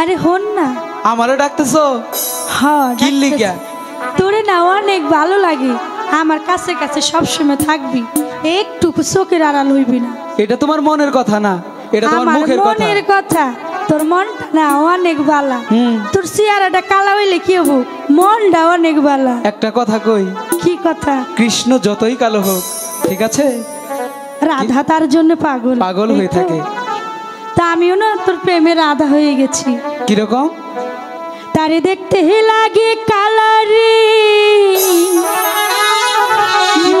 আরে হন না। আমারও ডাকতেছো? হ্যাঁ কি লিগা? তোরে না অনেক ভালো লাগে। আমার কাছে কাছে সবসময় থাকবি। একটু চোখের আড়াল হইবি না। এটা তোমার মনের কথা না এটা তোমার মুখের কথা। মনের কথা। তোর মনটা না অনেক ভালা হুম। তোর চেহারাটা কালা হইলে কি হব? মনটা অনেক ভালা একটা কথা কই কি কথা? কৃষ্ণ যতই কালো হোক ঠিক আছে? রাধা তার জন্য পাগল। পাগল হয়ে থাকে। তা আমিও না তোর প্রেমে রাধা হয়ে গেছি। কীরকম? তারে দেখতে লাগে কালারি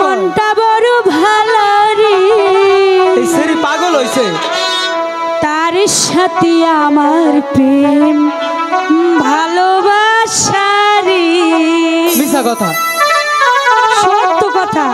মনটা বড় ভালো সেরি পাগল হইছে। তার সাথে আমার প্রেম ভালোবাসা রে। মিছা কথা। সত্য কথা।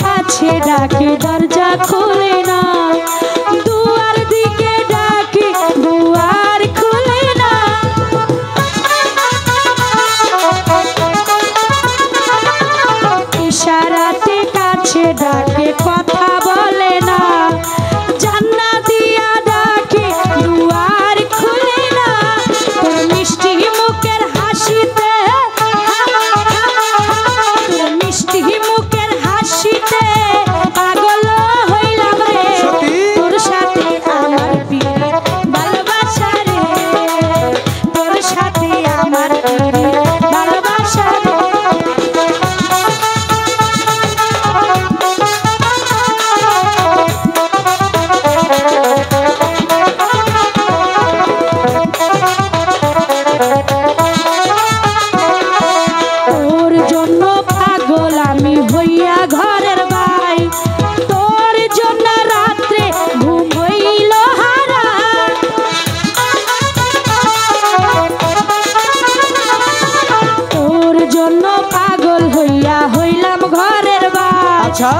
কাছে ডাকে জন্য পাগল হইয়া হইলাম ঘরের বা আচ্ছা।